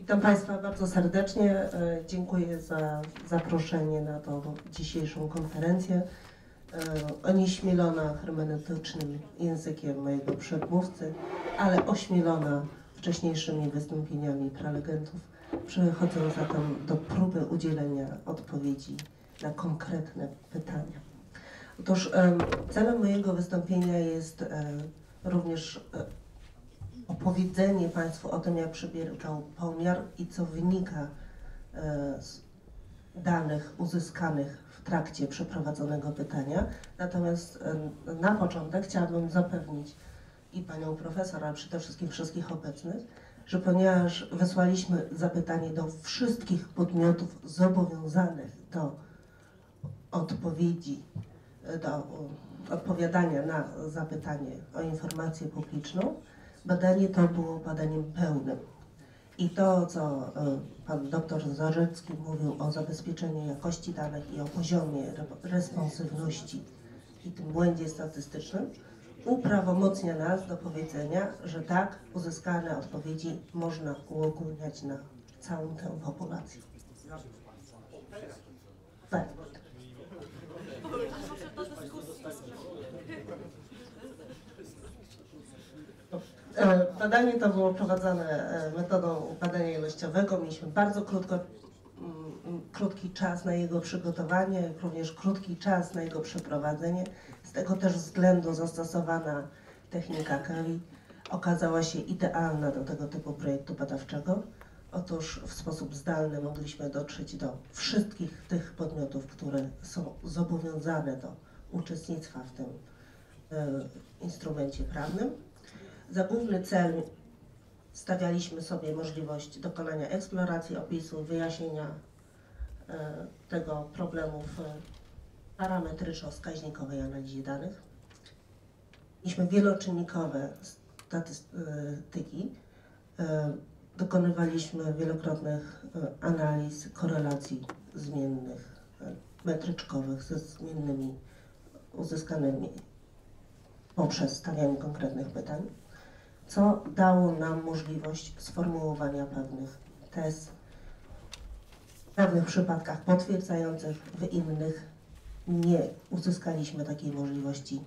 Witam Państwa bardzo serdecznie. E, Dziękuję za zaproszenie na tą dzisiejszą konferencję. E, Onieśmielona hermeneutycznym językiem mojego przedmówcy, ale ośmielona wcześniejszymi wystąpieniami prelegentów. Przechodzę zatem do próby udzielenia odpowiedzi na konkretne pytania. Otóż em, celem mojego wystąpienia jest e, również opowiedzenie Państwu o tym, jak przebiegał pomiar i co wynika e, z danych uzyskanych w trakcie przeprowadzonego pytania. Natomiast e, na początek chciałabym zapewnić i Panią Profesor, ale przede wszystkim wszystkich obecnych, że ponieważ wysłaliśmy zapytanie do wszystkich podmiotów zobowiązanych do odpowiedzi, e, do odpowiadania na zapytanie o informację publiczną, badanie to było badaniem pełnym. I to, co e, pan doktor Zarzecki mówił o zabezpieczeniu jakości danych i o poziomie re- responsywności i tym błędzie statystycznym, uprawomocnia nas do powiedzenia, że tak, uzyskane odpowiedzi można uogólniać na całą tę populację. Tak. E, Badanie to było prowadzone e, metodą badania ilościowego. Mieliśmy bardzo krótko, krótki czas na jego przygotowanie, jak również krótki czas na jego przeprowadzenie. Z tego też względu zastosowana technika Kelly okazała się idealna do tego typu projektu badawczego. Otóż w sposób zdalny mogliśmy dotrzeć do wszystkich tych podmiotów, które są zobowiązane do uczestnictwa w tym e, instrumencie prawnym. Za główny cel stawialiśmy sobie możliwość dokonania eksploracji, opisu, wyjaśnienia e, tego problemu w parametryczno-wskaźnikowej analizie danych. Mieliśmy wieloczynnikowe statystyki. E, Dokonywaliśmy wielokrotnych e, analiz korelacji zmiennych metryczkowych ze zmiennymi uzyskanymi poprzez stawianie konkretnych pytań co dało nam możliwość sformułowania pewnych tez, w pewnych przypadkach potwierdzających, w innych nie uzyskaliśmy takiej możliwości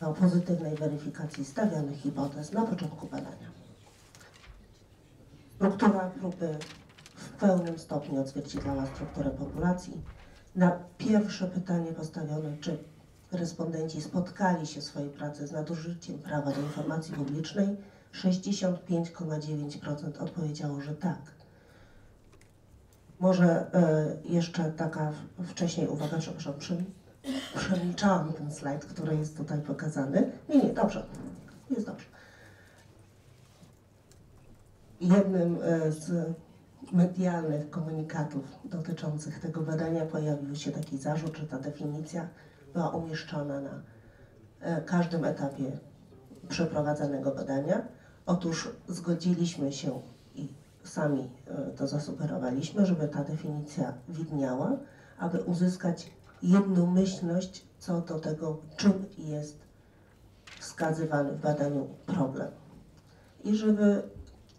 do pozytywnej weryfikacji stawianych hipotez na początku badania. Struktura grupy w pełnym stopniu odzwierciedlała strukturę populacji. Na pierwsze pytanie postawione, czy respondenci spotkali się w swojej pracy z nadużyciem prawa do informacji publicznej, 65,9% odpowiedziało, że tak. Może e, jeszcze taka wcześniej uwaga, przepraszam, przem, przemilczałam ten slajd, który jest tutaj pokazany. Nie, nie, dobrze, jest dobrze. Jednym e, z medialnych komunikatów dotyczących tego badania pojawił się taki zarzut, że ta definicja była umieszczona na e, każdym etapie przeprowadzanego badania. Otóż zgodziliśmy się i sami e, to zasugerowaliśmy, żeby ta definicja widniała, aby uzyskać jednomyślność co do tego, czym jest wskazywany w badaniu problem. I żeby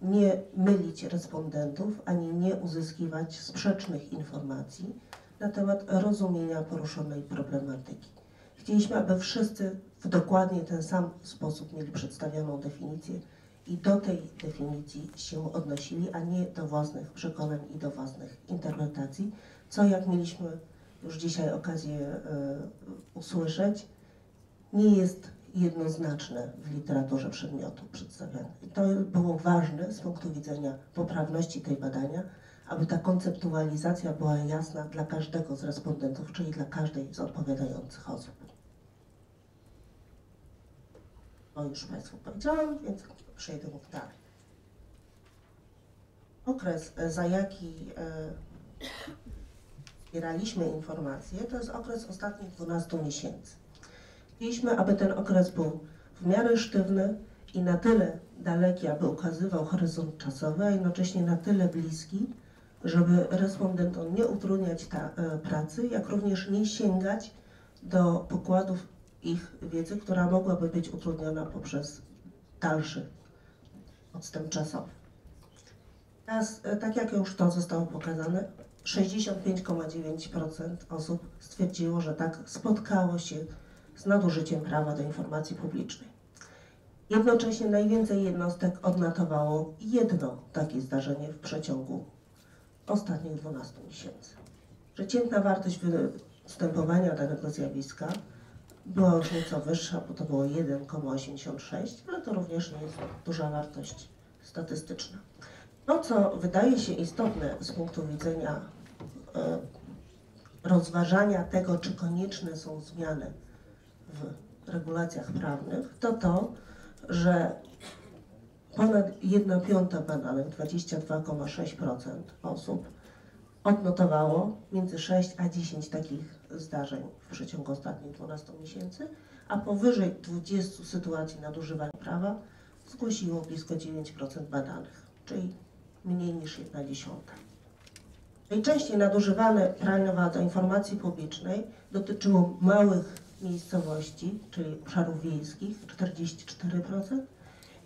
nie mylić respondentów, ani nie uzyskiwać sprzecznych informacji na temat rozumienia poruszonej problematyki. Chcieliśmy, aby wszyscy w dokładnie ten sam sposób mieli przedstawioną definicję i do tej definicji się odnosili, a nie do własnych przekonań i do własnych interpretacji, co jak mieliśmy już dzisiaj okazję e, usłyszeć, nie jest jednoznaczne w literaturze przedmiotu przedstawiane. I to było ważne z punktu widzenia poprawności tej badania, aby ta konceptualizacja była jasna dla każdego z respondentów, czyli dla każdej z odpowiadających osób. To już Państwu powiedziałam, więc przejdę dalej. Okres, e, za jaki e, zbieraliśmy informacje, to jest okres ostatnich 12 miesięcy. Chcieliśmy, aby ten okres był w miarę sztywny i na tyle daleki, aby ukazywał horyzont czasowy, a jednocześnie na tyle bliski, żeby respondentom nie utrudniać ta, e, pracy, jak również nie sięgać do pokładów ich wiedzy, która mogłaby być utrudniona poprzez dalszy odstęp czasowy. Teraz, e, tak jak już to zostało pokazane, 65,9% osób stwierdziło, że tak spotkało się z nadużyciem prawa do informacji publicznej. Jednocześnie najwięcej jednostek odnotowało jedno takie zdarzenie w przeciągu ostatnich 12 miesięcy. Przeciętna wartość występowania danego zjawiska była już nieco wyższa, bo to było 1,86, ale to również nie jest duża wartość statystyczna. To, co wydaje się istotne z punktu widzenia e, rozważania tego, czy konieczne są zmiany w regulacjach prawnych, to to, że ponad 1 piąta badanych, 22,6% osób odnotowało między 6 a 10 takich zdarzeń w przeciągu ostatnich 12 miesięcy, a powyżej 20 sytuacji nadużywania prawa zgłosiło blisko 9% badanych, czyli mniej niż 1 dziesiąta. Najczęściej nadużywane prawa do informacji publicznej dotyczyło małych miejscowości, czyli obszarów wiejskich 44%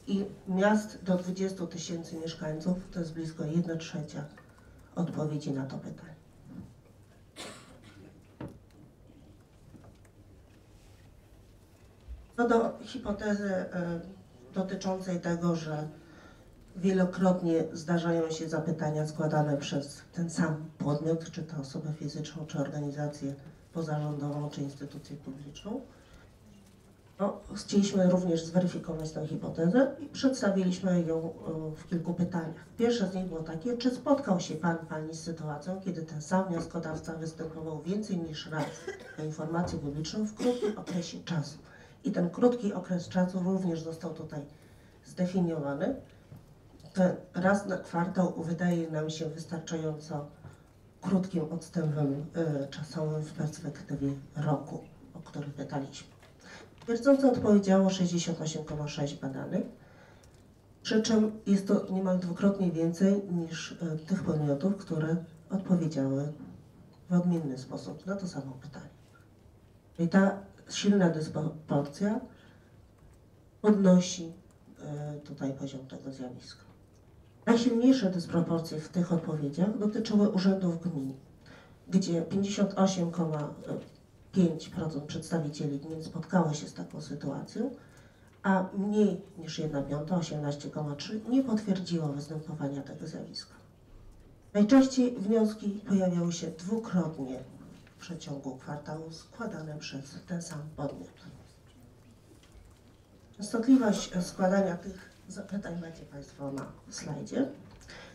i miast do 20 tysięcy mieszkańców, to jest blisko 1 trzecia odpowiedzi na to pytanie. Co do hipotezy y, dotyczącej tego, że wielokrotnie zdarzają się zapytania składane przez ten sam podmiot, czy to osobę fizyczną, czy organizację pozarządową, czy instytucję publiczną, no, chcieliśmy również zweryfikować tę hipotezę i przedstawiliśmy ją e, w kilku pytaniach. Pierwsze z nich było takie, czy spotkał się Pan, Pani z sytuacją, kiedy ten sam wnioskodawca występował więcej niż raz do informacji publiczną w krótkim okresie czasu. I ten krótki okres czasu również został tutaj zdefiniowany. Ten raz na kwartał wydaje nam się wystarczająco krótkim odstępem y, czasowym w perspektywie roku, o który pytaliśmy. Twierdząco odpowiedziało 68,6 badanych, przy czym jest to niemal dwukrotnie więcej niż y, tych podmiotów, które odpowiedziały w odmienny sposób na to samo pytanie. I ta silna dysproporcja podnosi y, tutaj poziom tego zjawiska. Najsilniejsze dysproporcje w tych odpowiedziach dotyczyły urzędów gmin, gdzie 58,5% przedstawicieli gmin spotkało się z taką sytuacją, a mniej niż 1 piąta, 18,3% nie potwierdziło występowania tego zjawiska. Najczęściej wnioski pojawiały się dwukrotnie w przeciągu kwartału składane przez ten sam podmiot. Częstotliwość składania tych zapytań macie Państwo na slajdzie.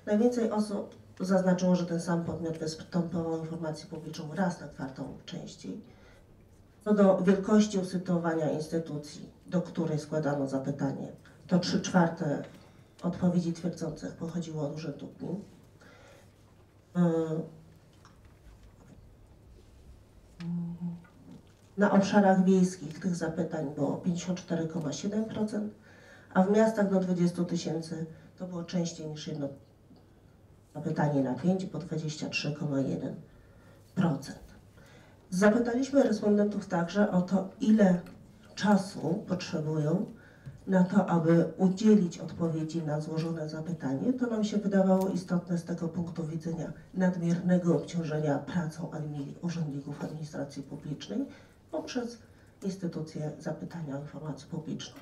Najwięcej osób zaznaczyło, że ten sam podmiot występował informację publiczną raz na kwartał częściej. Co do wielkości usytuowania instytucji, do której składano zapytanie, to 3 czwarte odpowiedzi twierdzących pochodziło od urzędu gmin. Na obszarach wiejskich tych zapytań było 54,7%, a w miastach do 20 tysięcy to było częściej niż jedno zapytanie na 5, po 23,1%. Zapytaliśmy respondentów także o to, ile czasu potrzebują na to, aby udzielić odpowiedzi na złożone zapytanie. To nam się wydawało istotne z tego punktu widzenia nadmiernego obciążenia pracą urzędników administracji publicznej poprzez instytucje zapytania o informację publiczną.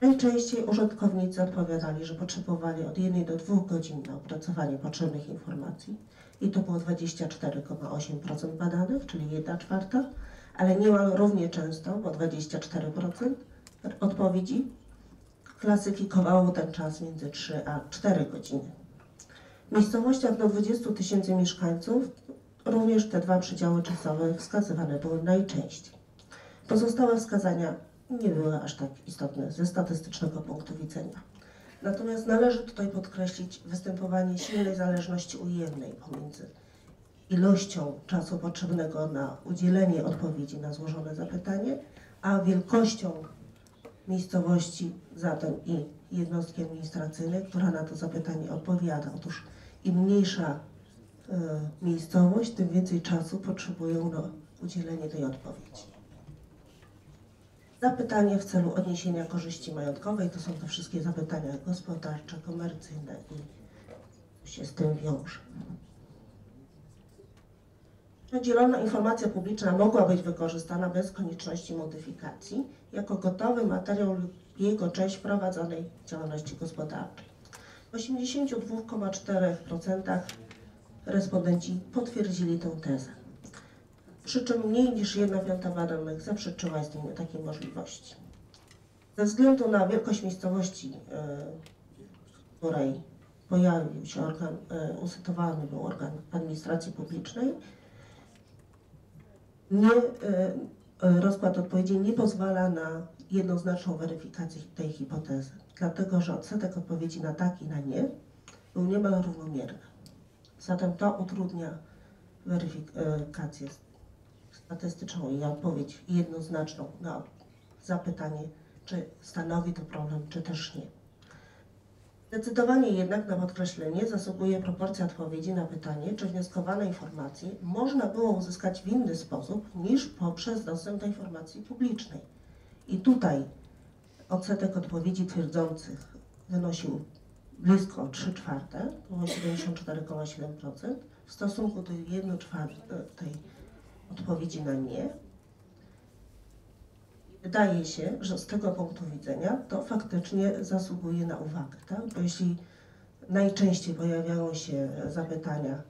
Najczęściej użytkownicy odpowiadali, że potrzebowali od 1 do 2 godzin na opracowanie potrzebnych informacji i to było 24,8% badanych, czyli 1 czwarta, ale niemal równie często, bo 24% odpowiedzi klasyfikowało ten czas między 3 a 4 godziny. W miejscowościach do 20 tysięcy mieszkańców również te dwa przedziały czasowe wskazywane były najczęściej. Pozostałe wskazania nie były aż tak istotne ze statystycznego punktu widzenia. Natomiast należy tutaj podkreślić występowanie silnej zależności ujemnej pomiędzy ilością czasu potrzebnego na udzielenie odpowiedzi na złożone zapytanie, a wielkością miejscowości zatem i jednostki administracyjnej, która na to zapytanie odpowiada. Otóż im mniejsza y, miejscowość, tym więcej czasu potrzebują na udzielenie tej odpowiedzi. Zapytanie w celu odniesienia korzyści majątkowej to są te wszystkie zapytania gospodarcze, komercyjne i się z tym wiąże. Dzielona informacja publiczna mogła być wykorzystana bez konieczności modyfikacji jako gotowy materiał lub jego część prowadzonej działalności gospodarczej. W 82,4% respondenci potwierdzili tę tezę. Przy czym mniej niż 1 piąta badanych zaprzeczyła istnieniu takiej możliwości. Ze względu na wielkość miejscowości, e, w której pojawił się organ, e, usytuowany był organ administracji publicznej, nie, e, rozkład odpowiedzi nie pozwala na jednoznaczną weryfikację tej hipotezy, dlatego że odsetek odpowiedzi na tak i na nie był niemal równomierny. Zatem to utrudnia weryfikację statystyczną i odpowiedź jednoznaczną na zapytanie, czy stanowi to problem, czy też nie. Zdecydowanie jednak na podkreślenie zasługuje proporcja odpowiedzi na pytanie, czy wnioskowane informacje można było uzyskać w inny sposób niż poprzez dostęp do informacji publicznej. I tutaj odsetek odpowiedzi twierdzących wynosił blisko 3 czwarte, było 74,7% w stosunku do 1 czwartej odpowiedzi na nie. Wydaje się, że z tego punktu widzenia to faktycznie zasługuje na uwagę, tak? Bo jeśli najczęściej pojawiają się zapytania,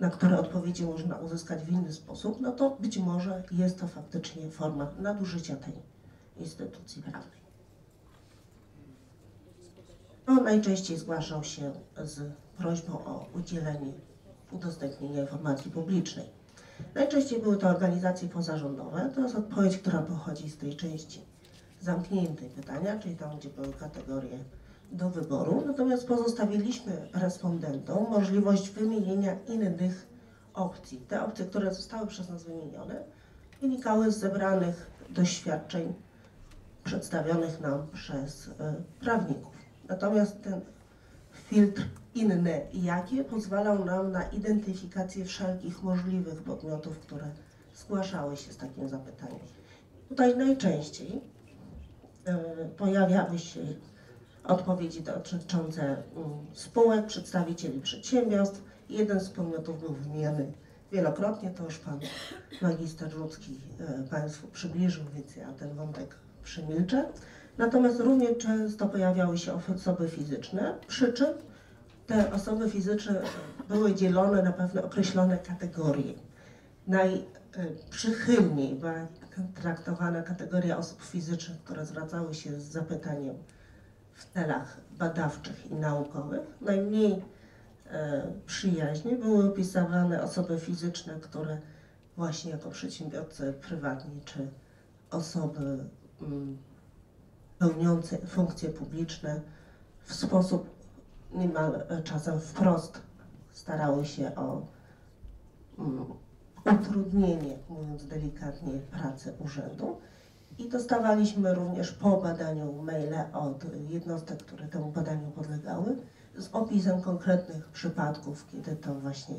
na które odpowiedzi można uzyskać w inny sposób, no to być może jest to faktycznie forma nadużycia tej instytucji prawnej. No, najczęściej zgłaszał się z prośbą o udzielenie udostępnienia informacji publicznej. Najczęściej były to organizacje pozarządowe. To jest odpowiedź, która pochodzi z tej części zamkniętej pytania, czyli tam, gdzie były kategorie do wyboru. Natomiast pozostawiliśmy respondentom możliwość wymienienia innych opcji. Te opcje, które zostały przez nas wymienione, wynikały z zebranych doświadczeń przedstawionych nam przez y, prawników. Natomiast ten filtr inne i jakie pozwalał nam na identyfikację wszelkich możliwych podmiotów, które zgłaszały się z takim zapytaniem. Tutaj najczęściej y, pojawiały się odpowiedzi dotyczące mm, spółek, przedstawicieli przedsiębiorstw. Jeden z podmiotów był wymieniany wielokrotnie, to już pan magister Rudzki y, Państwu przybliżył, więc ja ten wątek przemilczę. Natomiast równie często pojawiały się osoby fizyczne, przy czym te osoby fizyczne były dzielone na pewne określone kategorie. Najprzychylniej była traktowana kategoria osób fizycznych, które zwracały się z zapytaniem w celach badawczych i naukowych. Najmniej e, przyjaźnie były opisywane osoby fizyczne, które właśnie jako przedsiębiorcy prywatni czy osoby mm, pełniące funkcje publiczne w sposób niemal e, czasem wprost starały się o mm, utrudnienie, mówiąc delikatnie, pracy urzędu. I dostawaliśmy również po badaniu maile od jednostek, które temu badaniu podlegały, z opisem konkretnych przypadków, kiedy to właśnie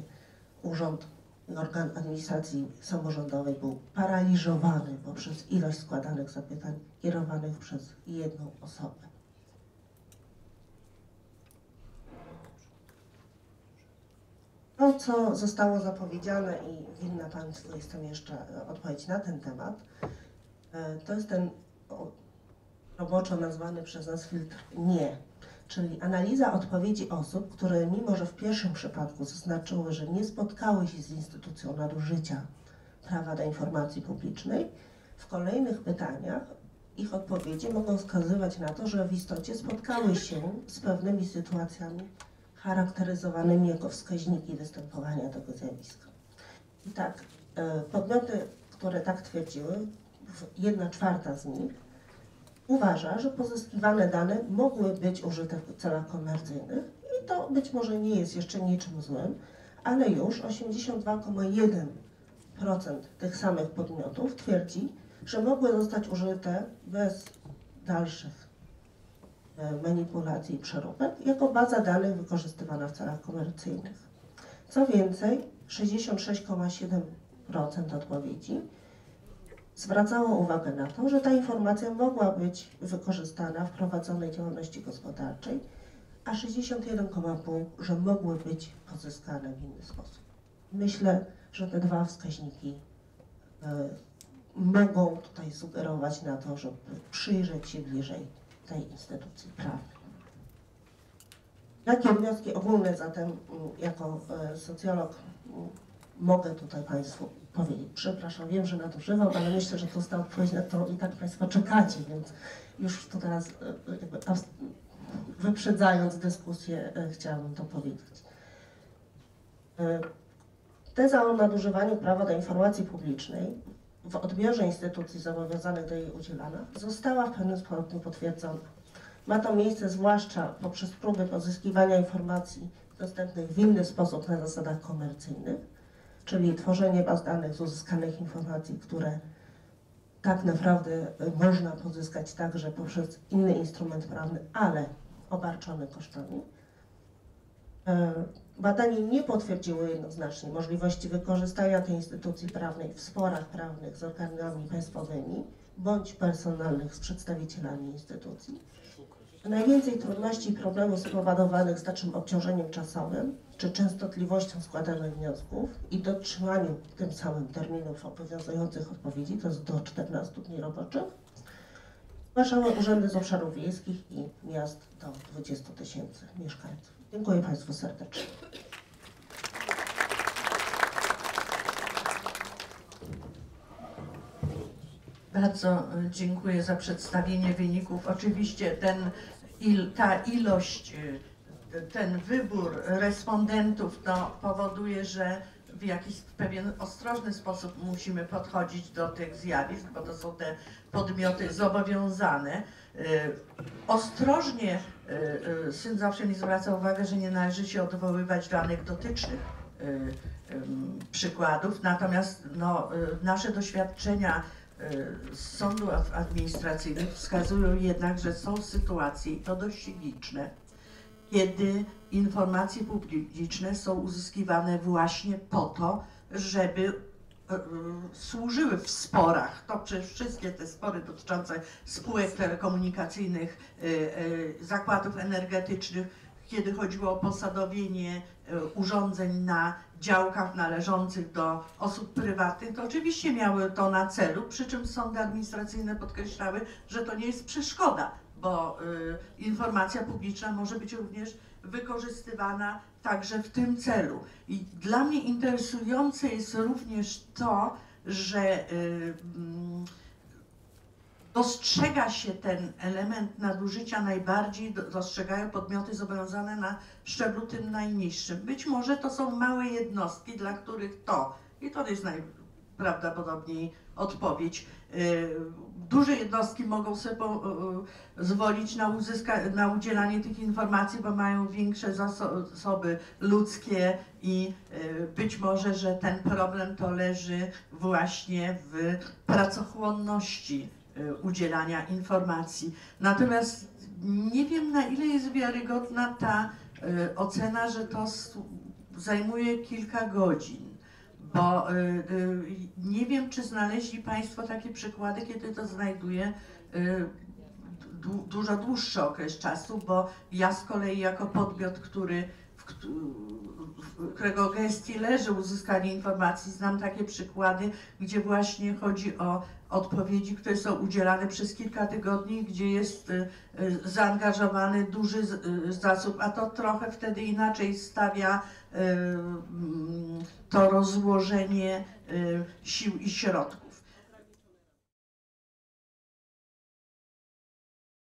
urząd, organ administracji samorządowej był paraliżowany poprzez ilość składanych zapytań kierowanych przez jedną osobę. To, co zostało zapowiedziane i winna Państwu jestem jeszcze e, odpowiedź na ten temat, e, to jest ten roboczo nazwany przez nas filtr nie, czyli analiza odpowiedzi osób, które mimo, że w pierwszym przypadku zaznaczyły, że nie spotkały się z instytucją nadużycia prawa do informacji publicznej, w kolejnych pytaniach ich odpowiedzi mogą wskazywać na to, że w istocie spotkały się z pewnymi sytuacjami charakteryzowanymi jako wskaźniki występowania tego zjawiska. I tak, e, podmioty, które tak twierdziły, jedna czwarta z nich, uważa, że pozyskiwane dane mogły być użyte w celach komercyjnych i to być może nie jest jeszcze niczym złym, ale już 82,1% tych samych podmiotów twierdzi, że mogły zostać użyte bez dalszych E, manipulacji i przeróbek jako baza danych wykorzystywana w celach komercyjnych. Co więcej, 66,7% odpowiedzi zwracało uwagę na to, że ta informacja mogła być wykorzystana w prowadzonej działalności gospodarczej, a 61,5, że mogły być pozyskane w inny sposób. Myślę, że te dwa wskaźniki e, mogą tutaj sugerować na to, żeby przyjrzeć się bliżej tej instytucji prawnej. Jakie wnioski ogólne zatem mm, jako e, socjolog mm, mogę tutaj Państwu powiedzieć? Przepraszam, wiem, że nadużywam, ale myślę, że to została odpowiedź, na którą i tak Państwo czekacie, więc już to teraz e, jakby abs- wyprzedzając dyskusję e, chciałabym to powiedzieć. E, Teza o nadużywaniu prawa do informacji publicznej w odbiorze instytucji zobowiązanych do jej udzielania została w pewnym stopniu potwierdzona. Ma to miejsce zwłaszcza poprzez próby pozyskiwania informacji dostępnych w inny sposób na zasadach komercyjnych, czyli tworzenie baz danych z uzyskanych informacji, które tak naprawdę y, można pozyskać także poprzez inny instrument prawny, ale obarczony kosztami. E, Badanie nie potwierdziło jednoznacznie możliwości wykorzystania tej instytucji prawnej w sporach prawnych z organami państwowymi bądź personalnych z przedstawicielami instytucji. Najwięcej trudności i problemów spowodowanych znacznym obciążeniem czasowym czy częstotliwością składanych wniosków i dotrzymaniu tym samym terminów obowiązujących odpowiedzi, to jest do 14 dni roboczych, zgłaszały urzędy z obszarów wiejskich i miast do 20 tysięcy mieszkańców. Dziękuję Państwu serdecznie. Bardzo e, dziękuję za przedstawienie wyników. Oczywiście ten, il, ta ilość, e, ten wybór respondentów no, powoduje, że w jakiś pewien ostrożny sposób musimy podchodzić do tych zjawisk, bo to są te podmioty zobowiązane. E, Ostrożnie e, syn zawsze mi zwraca uwagę, że nie należy się odwoływać do anegdotycznych przykładów, natomiast no, nasze doświadczenia z sądu ad- administracyjnych wskazują jednak, że są sytuacje, i to dość liczne, kiedy informacje publiczne są uzyskiwane właśnie po to, żeby e, e, służyły w sporach. To przecież wszystkie te spory dotyczące spółek telekomunikacyjnych, zakładów energetycznych, kiedy chodziło o posadowienie e, urządzeń na działkach należących do osób prywatnych, to oczywiście miały to na celu, przy czym sądy administracyjne podkreślały, że to nie jest przeszkoda, bo y, informacja publiczna może być również wykorzystywana także w tym celu. I dla mnie interesujące jest również to, że mm, dostrzega się ten element nadużycia najbardziej, do- dostrzegają podmioty zobowiązane na szczeblu tym najniższym. Być może to są małe jednostki, dla których to, i to jest najprawdopodobniej odpowiedź, y, duże jednostki mogą sobie po, y, zwolić na, uzyska, na udzielanie tych informacji, bo mają większe zaso- zasoby ludzkie i y, być może, że ten problem to leży właśnie w pracochłonności y, udzielania informacji. Natomiast nie wiem, na ile jest wiarygodna ta y, ocena, że to zajmuje kilka godzin. Bo y, nie wiem, czy znaleźli Państwo takie przykłady, kiedy to znajduje dużo dłuższy okres czasu, bo ja z kolei jako podmiot, który którego gestii leży uzyskanie informacji, znam takie przykłady, gdzie właśnie chodzi o odpowiedzi, które są udzielane przez kilka tygodni, gdzie jest y, y, zaangażowany duży y, zasób, a to trochę wtedy inaczej stawia mm, to rozłożenie sił i środków.